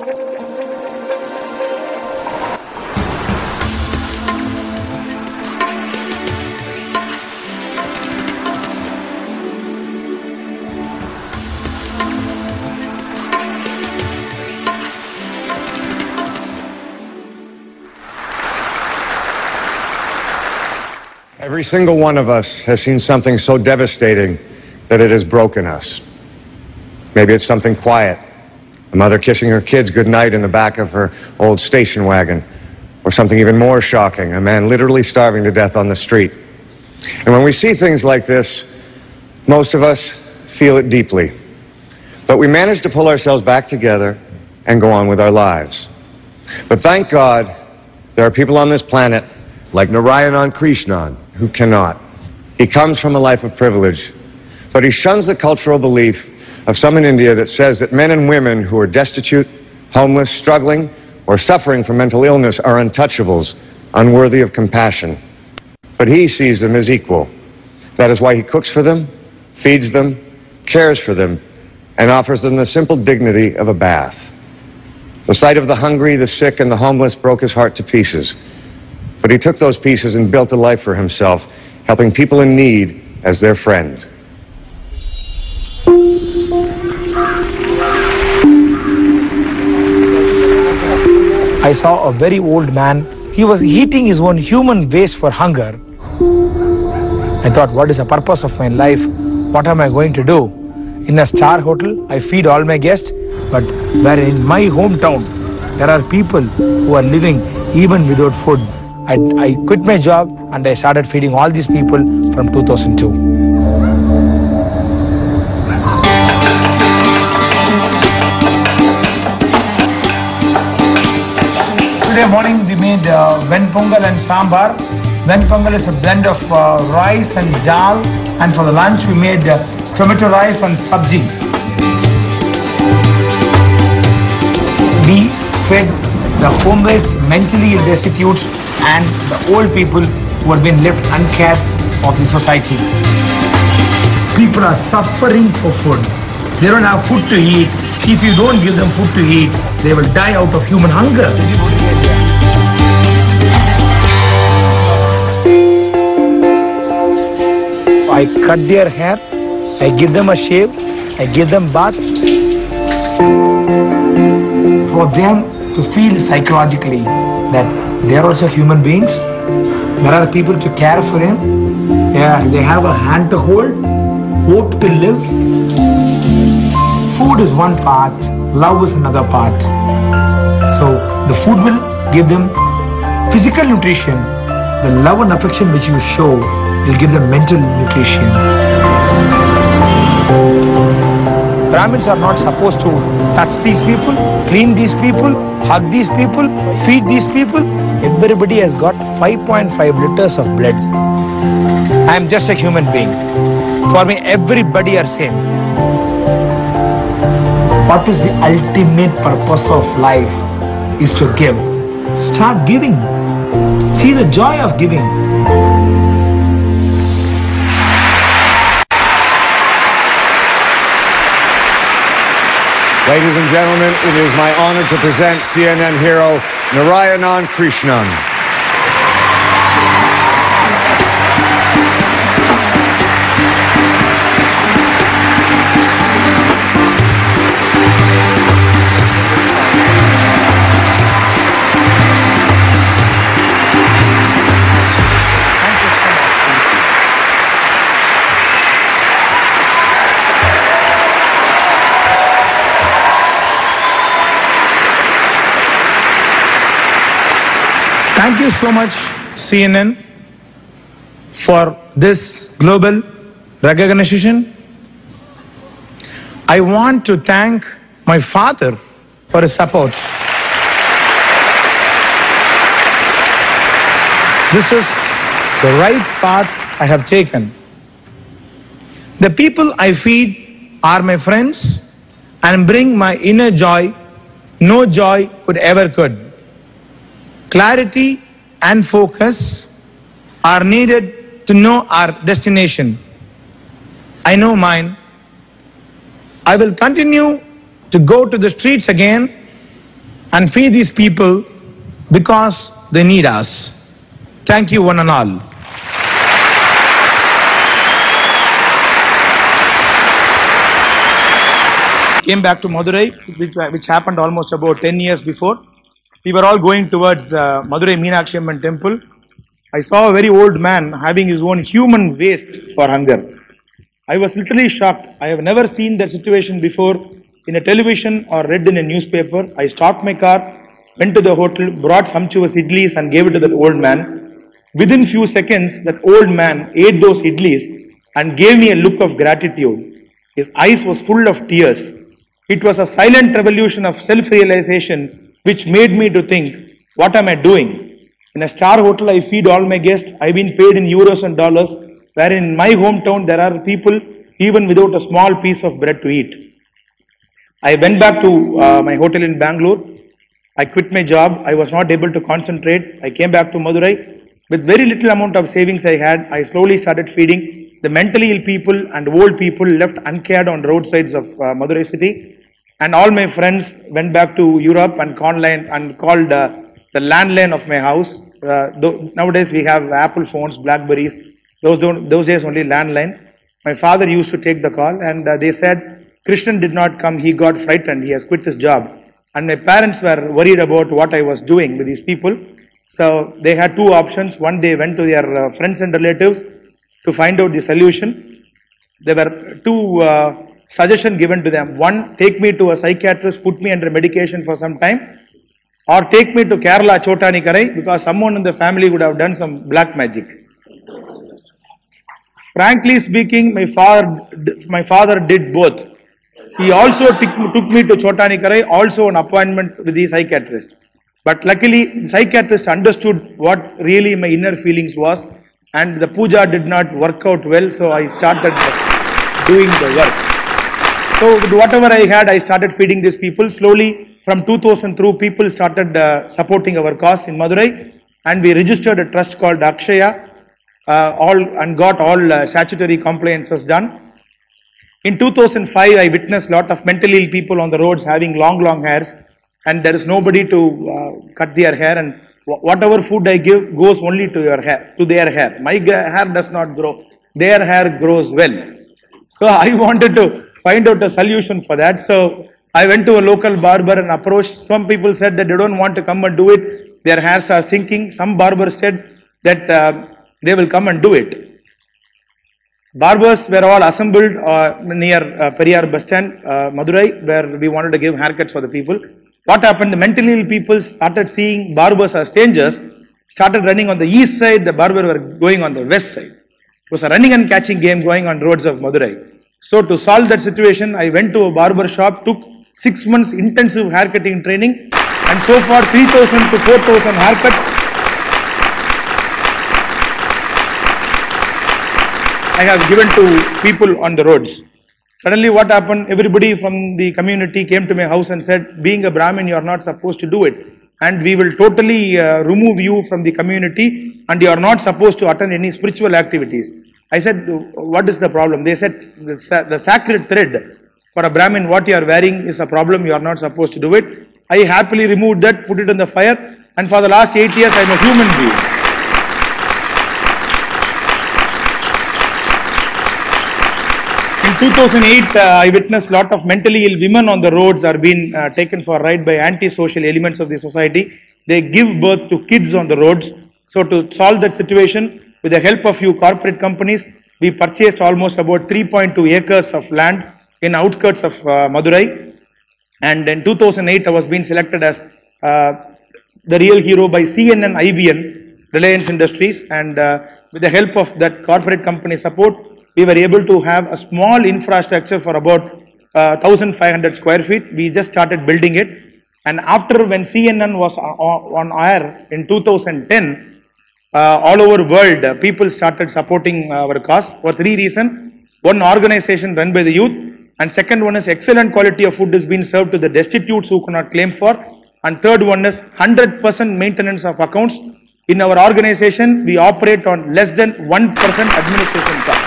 Every single one of us has seen something so devastating that it has broken us. Maybe it's something quiet. A mother kissing her kids goodnight in the back of her old station wagon. Or something even more shocking, a man literally starving to death on the street. And when we see things like this, most of us feel it deeply. But we manage to pull ourselves back together and go on with our lives. But thank God there are people on this planet like Narayanan Krishnan who cannot. He comes from a life of privilege, but he shuns the cultural belief of some in India that says that men and women who are destitute, homeless, struggling, or suffering from mental illness are untouchables, unworthy of compassion. But he sees them as equal. That is why he cooks for them, feeds them, cares for them, and offers them the simple dignity of a bath. The sight of the hungry, the sick, and the homeless broke his heart to pieces. But he took those pieces and built a life for himself, helping people in need as their friend. I saw a very old man. He was eating his own human waste for hunger. I thought, what is the purpose of my life? What am I going to do? In a star hotel, I feed all my guests, but where in my hometown, there are people who are living even without food. I, I quit my job and I started feeding all these people from 2002. Today morning we made uh, ven pongal and sambar. Ven pongal is a blend of uh, rice and dal and for the lunch we made uh, tomato rice and sabji. We fed the homeless, mentally ill destitute and the old people who have been left uncared of the society. People are suffering for food. They don't have food to eat. If you don't give them food to eat, they will die out of human hunger. I cut their hair, I give them a shave, I give them bath. For them to feel psychologically that they are also human beings, there are people to care for them, yeah, they have a hand to hold, hope to live. Food is one part, love is another part. So the food will give them physical nutrition. The love and affection which you show will give them mental nutrition. Brahmins are not supposed to touch these people, clean these people, hug these people, feed these people. Everybody has got 5.5 liters of blood. I am just a human being. For me, everybody are same. What is the ultimate purpose of life is to give. Start giving. See the joy of giving. Ladies and gentlemen, it is my honor to present CNN hero Narayanan Krishnan. Thank you so much, CNN, for this global recognition. I want to thank my father for his support. This is the right path I have taken. The people I feed are my friends and bring my inner joy no joy could ever could. Clarity and focus are needed to know our destination. I know mine. I will continue to go to the streets again and feed these people because they need us. Thank you, one and all. Came back to Madurai, which, which happened almost about 10 years before. We were all going towards uh, Madurai Meenakshi Amman temple. I saw a very old man having his own human waste for hunger. I was literally shocked. I have never seen that situation before in a television or read in a newspaper. I stopped my car, went to the hotel, brought sumptuous idlis and gave it to that old man. Within few seconds, that old man ate those idlis and gave me a look of gratitude. His eyes was full of tears. It was a silent revolution of self-realization which made me to think, what am I doing? In a star hotel, I feed all my guests. I've been paid in euros and dollars, where in my hometown there are people even without a small piece of bread to eat. I went back to uh, my hotel in Bangalore. I quit my job. I was not able to concentrate. I came back to Madurai. With very little amount of savings I had, I slowly started feeding the mentally ill people and old people left uncared on roadsides of uh, Madurai city. And all my friends went back to Europe and called, and called uh, the landline of my house. Uh, nowadays we have Apple phones, Blackberries. Those, those days only landline. My father used to take the call and uh, they said, Krishnan did not come, he got frightened, he has quit his job. And my parents were worried about what I was doing with these people. So they had two options. One, they went to their uh, friends and relatives to find out the solution. There were two uh, suggestion given to them. One, take me to a psychiatrist, put me under medication for some time, or take me to Kerala Chotanikarai because someone in the family would have done some black magic. Frankly speaking, my father, my father did both. He also took me to Chotanikarai, also an appointment with the psychiatrist. But luckily, psychiatrist understood what really my inner feelings was, and the puja did not work out well, so I started doing the work. So with whatever I had, I started feeding these people. Slowly, from 2000 through, people started uh, supporting our cause in Madurai. And we registered a trust called Akshaya uh, all, and got all uh, statutory compliances done. In 2005, I witnessed a lot of mentally ill people on the roads having long, long hairs. And there is nobody to uh, cut their hair. And whatever food I give goes only to, your hair, to their hair. My hair does not grow. Their hair grows well. So I wanted to find out a solution for that. So I went to a local barber and approached. Some people said that they don't want to come and do it. Their hairs are sinking. Some barbers said that uh, they will come and do it. Barbers were all assembled uh, near uh, Periyar bus uh, Madurai, where we wanted to give haircuts for the people. What happened? The mentally ill people started seeing barbers as strangers, started running on the east side, the barber were going on the west side. It was a running and catching game going on roads of Madurai. So to solve that situation, I went to a barber shop, took six months intensive haircutting training, and so far 3,000 to 4,000 haircuts. I have given to people on the roads. Suddenly what happened, everybody from the community came to my house and said, being a Brahmin, you are not supposed to do it. And we will totally uh, remove you from the community and you are not supposed to attend any spiritual activities. I said, what is the problem? They said, the, the sacred thread for a Brahmin, what you are wearing is a problem, you are not supposed to do it. I happily removed that, put it in the fire, and for the last eight years, I am a human being. In 2008, uh, I witnessed a lot of mentally ill women on the roads are being uh, taken for a ride by anti-social elements of the society. They give birth to kids on the roads. So to solve that situation, with the help of few corporate companies, we purchased almost about 3.2 acres of land in outskirts of uh, Madurai. And in 2008, I was being selected as uh, the real hero by CNN IBN, Reliance Industries. And uh, with the help of that corporate company support, we were able to have a small infrastructure for about 1,500 uh, square feet. We just started building it. And after when CNN was on air in 2010, uh, all over world, uh, people started supporting uh, our cause for three reasons. One, organization run by the youth. And second one is excellent quality of food is being served to the destitutes who cannot claim for. And third one is 100% maintenance of accounts. In our organization, we operate on less than 1% administration cost.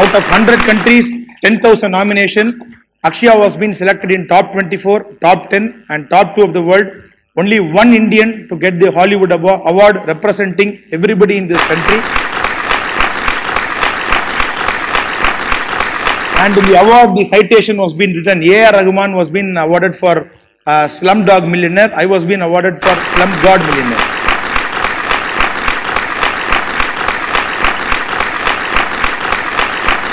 Out of 100 countries, 10,000 nomination, Akshaya was being selected in top 24, top 10, and top 2 of the world. Only one Indian to get the Hollywood award representing everybody in this country. And in the award, the citation was being written. A.R. Rahman was being awarded for uh, Slumdog Millionaire. I was being awarded for Slum God Millionaire.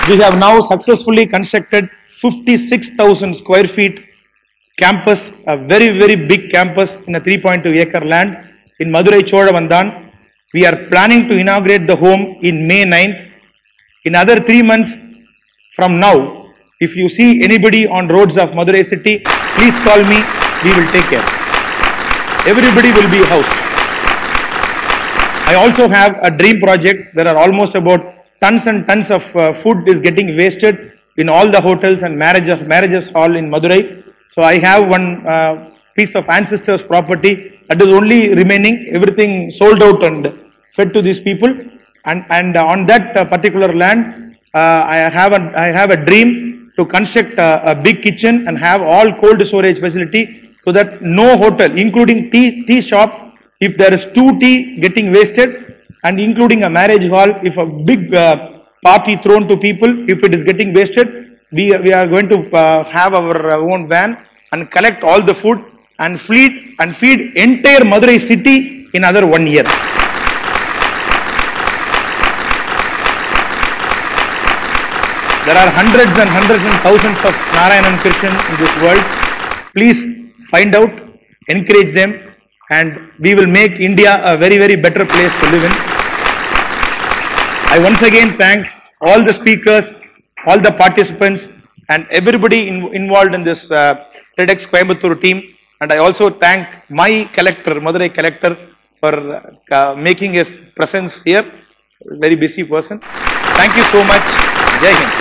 We have now successfully constructed 56,000 square feet campus, a very, very big campus in a 3.2 acre land in Madurai Cholavandan. We are planning to inaugurate the home in May 9th. In other three months from now, if you see anybody on roads of Madurai city, please call me, we will take care. Everybody will be housed. I also have a dream project. There are almost about tons and tons of uh, food is getting wasted in all the hotels and marriages, marriages hall in Madurai. So I have one uh, piece of ancestors property that is only remaining. Everything sold out and fed to these people. And, and on that uh, particular land, uh, I have a, I have a dream to construct a, a big kitchen and have all cold storage facility so that no hotel, including tea, tea shop, if there is two tea getting wasted and including a marriage hall, if a big uh, party thrown to people, if it is getting wasted, we, we are going to uh, have our own van and collect all the food and feed and feed entire Madurai city in another one year. There are hundreds and hundreds and thousands of Narayanan Krishnan in this world. Please find out, encourage them, and we will make India a very, very better place to live in. I once again thank all the speakers, all the participants, and everybody in- involved in this uh, TEDx Coimbatore team. And I also thank my collector, Madurai collector, for uh, making his presence here. Very busy person. Thank you so much. Jai Hind.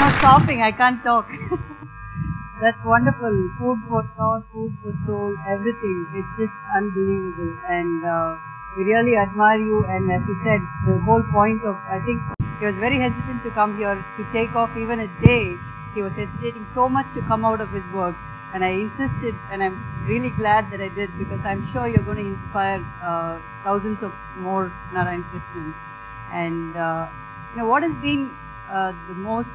No stopping, I can't talk. That's wonderful. Food for thought, food for soul, everything. It's just unbelievable. And uh, we really admire you. And as you said, the whole point of, I think he was very hesitant to come here to take off even a day. He was hesitating so much to come out of his work. And I insisted, and I'm really glad that I did because I'm sure you're going to inspire uh, thousands of more Narayan Krishnans. And uh, you know, what has been uh, the most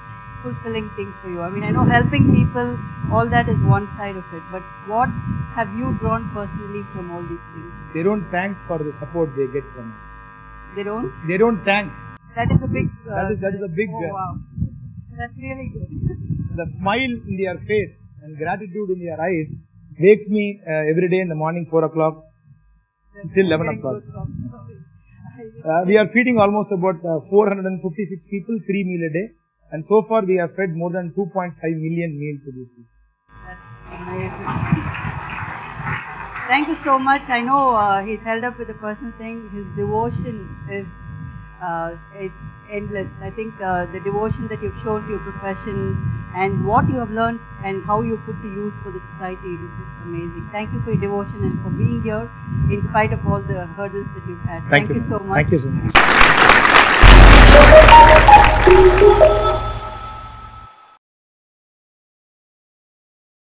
fulfilling thing for you? I mean, I know helping people, all that is one side of it, but what have you drawn personally from all these things? They don't thank for the support they get from us. They don't? They don't thank. That is a big. Uh, That is- that is a big, Oh, wow. That's really good. the smile in their face and gratitude in their eyes wakes me uh, every day in the morning 4 o'clock till 11 o'clock. good, Tom. Sorry. Uh, we are feeding almost about uh, 456 people, 3 meal a day. And so far we have fed more than 2.5 million meals to these people. That's amazing. Thank you so much. I know uh, he's held up with a person saying his devotion is uh, it's endless. I think uh, the devotion that you've shown to your profession and what you have learned and how you put to use for the society is just amazing. Thank you for your devotion and for being here in spite of all the hurdles that you've had. Thank, you so much. Thank you so much.